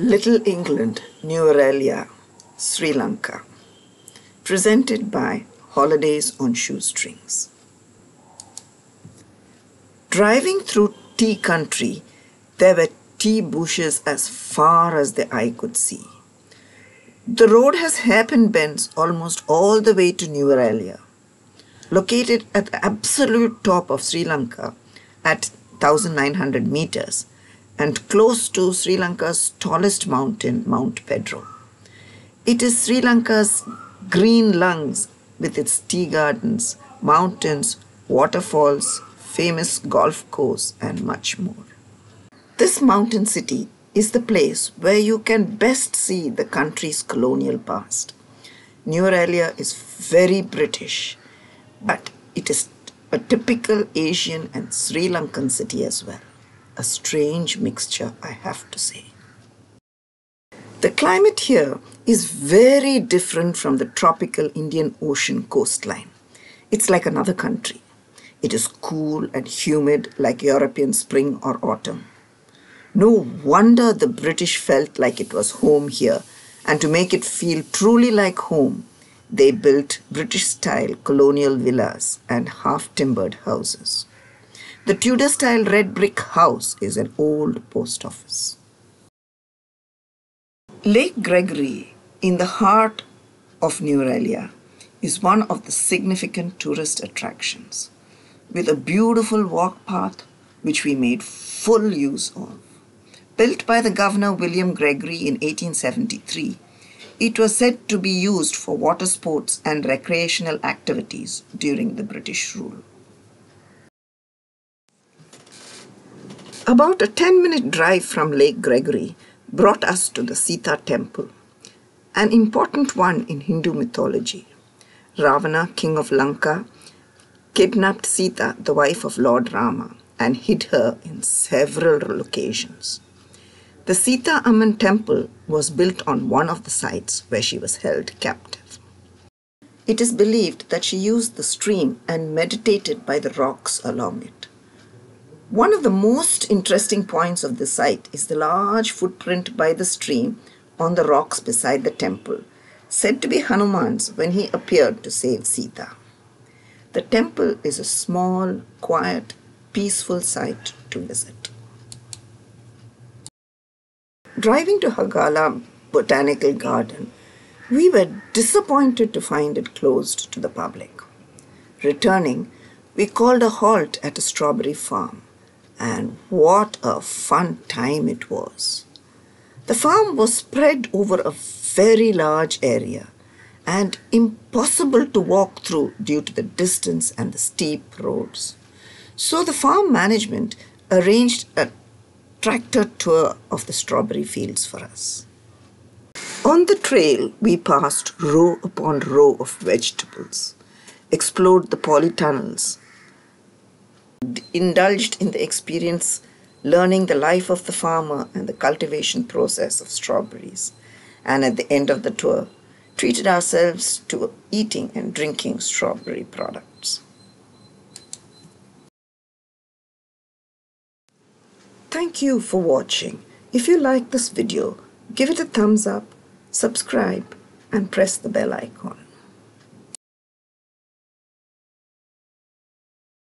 Little England, Nuwara Eliya, Sri Lanka. Presented by Holidays on Shoestrings. Driving through tea country, there were tea bushes as far as the eye could see. The road has hairpin bends almost all the way to Nuwara Eliya. Located at the absolute top of Sri Lanka at 1900 meters, and close to Sri Lanka's tallest mountain, Mount Pedro. It is Sri Lanka's green lungs with its tea gardens, mountains, waterfalls, famous golf course, and much more. This mountain city is the place where you can best see the country's colonial past. Nuwara Eliya is very British, but it is a typical Asian and Sri Lankan city as well a strange mixture, I have to say. The climate here is very different from the tropical Indian Ocean coastline. It's like another country. It is cool and humid like European spring or autumn. No wonder the British felt like it was home here, and to make it feel truly like home, they built British style colonial villas and half timbered houses. The Tudor style red brick house is an old post office. Lake Gregory, in the heart of Nuwara Eliya, is one of the significant tourist attractions with a beautiful walk path which we made full use of. Built by the Governor William Gregory in 1873, it was said to be used for water sports and recreational activities during the British rule. About a 10 minute drive from Lake Gregory brought us to the Sita temple, an important one in Hindu mythology. Ravana, king of Lanka, kidnapped Sita, the wife of Lord Rama, and hid her in several locations. The Sita Amman temple was built on one of the sites where she was held captive. It is believed that she used the stream and meditated by the rocks along it. One of the most interesting points of the site is the large footprint by the stream on the rocks beside the temple, said to be Hanuman's when he appeared to save Sita. The temple is a small, quiet, peaceful site to visit. Driving to Hakgala Botanical Garden, we were disappointed to find it closed to the public. Returning, we called a halt at a strawberry farm and what a fun time it was. The farm was spread over a very large area and impossible to walk through due to the distance and the steep roads. So the farm management arranged a tractor tour of the strawberry fields for us. On the trail, we passed row upon row of vegetables, explored the polytunnels, indulged in the experience learning the life of the farmer and the cultivation process of strawberries, and at the end of the tour, treated ourselves to eating and drinking strawberry products. Thank you for watching. If you like this video, give it a thumbs up, subscribe, and press the bell icon.